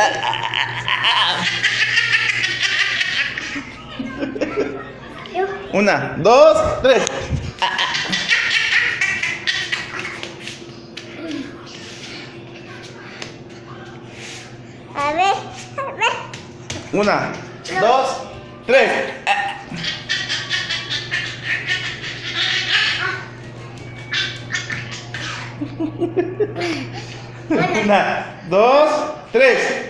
Una, dos, tres. A ver, a ver. Una, no. dos, tres. Una, dos, tres.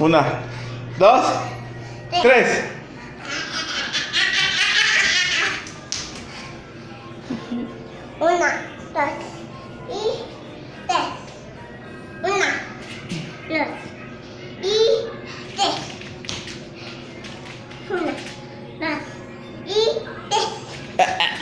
Una, dos, tres. Una, dos y tres. Una, dos y tres. Una, dos y tres. Eh, eh.